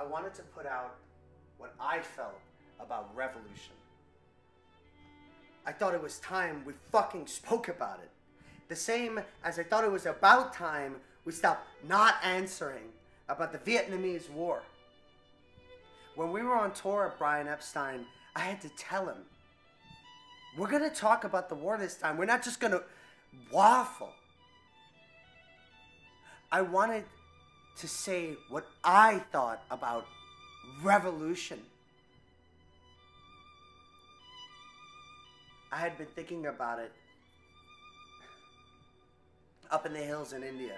I wanted to put out what I felt about revolution. I thought it was time we fucking spoke about it. The same as I thought it was about time we stopped not answering about the Vietnamese War. When we were on tour at Brian Epstein, I had to tell him, we're gonna talk about the war this time. We're not just gonna waffle. I wanted to say what I thought about revolution. I had been thinking about it up in the hills in India.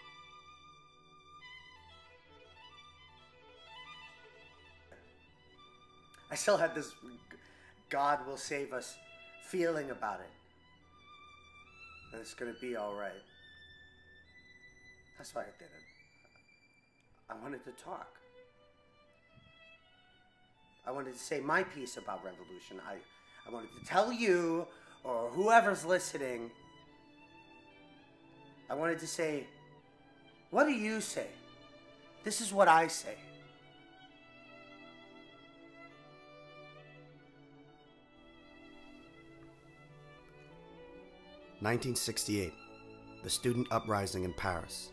I still had this God will save us feeling about it. And it's going to be all right. That's why I did it. I wanted to talk. I wanted to say my piece about revolution. I, I wanted to tell you or whoever's listening. I wanted to say, what do you say? This is what I say. Nineteen sixty eight, the student uprising in Paris.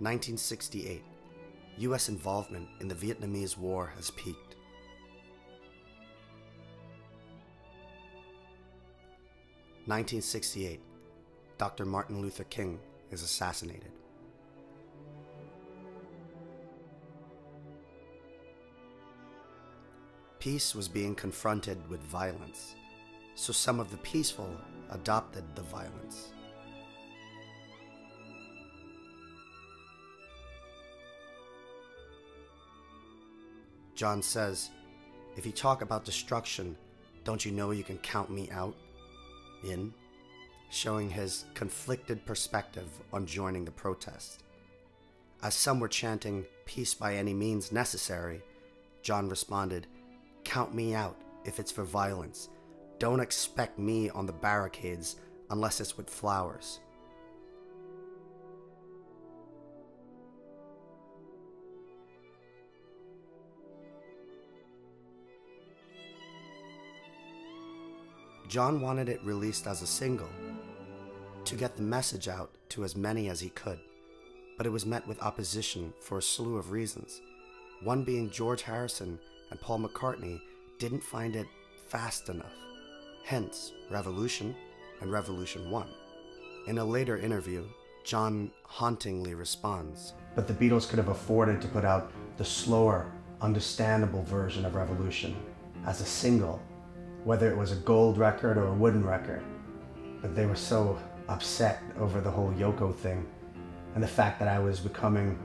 1968. U.S. involvement in the Vietnamese War has peaked. Nineteen sixty-eight. Dr. Martin Luther King is assassinated. Peace was being confronted with violence, so some of the peaceful adopted the violence. John says, If you talk about destruction, don't you know you can count me out? In, showing his conflicted perspective on joining the protest. As some were chanting, Peace by any means necessary, John responded, Count me out if it's for violence. Don't expect me on the barricades unless it's with flowers. John wanted it released as a single to get the message out to as many as he could, but it was met with opposition for a slew of reasons. One being George Harrison and Paul McCartney didn't find it fast enough. Hence, Revolution and Revolution 1. In a later interview, John hauntingly responds But the Beatles could have afforded to put out the slower, understandable version of Revolution as a single whether it was a gold record or a wooden record. But they were so upset over the whole Yoko thing and the fact that I was becoming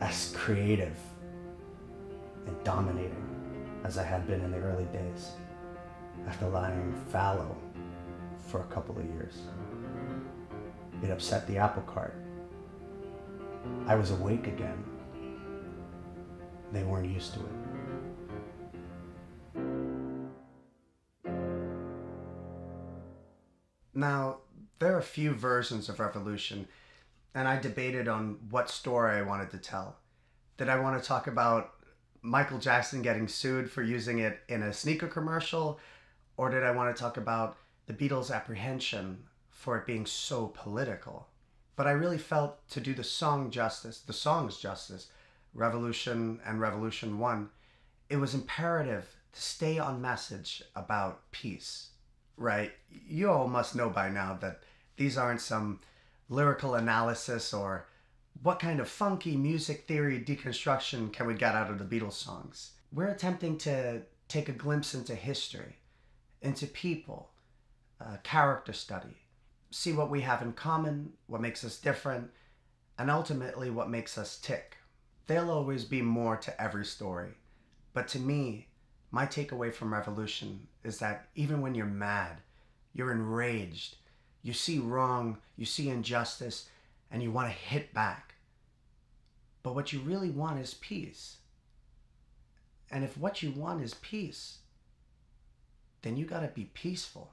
as creative and dominating as I had been in the early days after lying fallow for a couple of years. It upset the apple cart. I was awake again. They weren't used to it. Now, there are a few versions of Revolution, and I debated on what story I wanted to tell. Did I want to talk about Michael Jackson getting sued for using it in a sneaker commercial, or did I want to talk about the Beatles' apprehension for it being so political? But I really felt to do the song justice, the songs justice, Revolution and Revolution 1, it was imperative to stay on message about peace right? You all must know by now that these aren't some lyrical analysis or what kind of funky music theory deconstruction can we get out of the Beatles songs. We're attempting to take a glimpse into history, into people, uh, character study, see what we have in common, what makes us different, and ultimately what makes us tick. There'll always be more to every story, but to me, my takeaway from Revolution is that even when you're mad, you're enraged, you see wrong, you see injustice, and you want to hit back. But what you really want is peace. And if what you want is peace, then you got to be peaceful.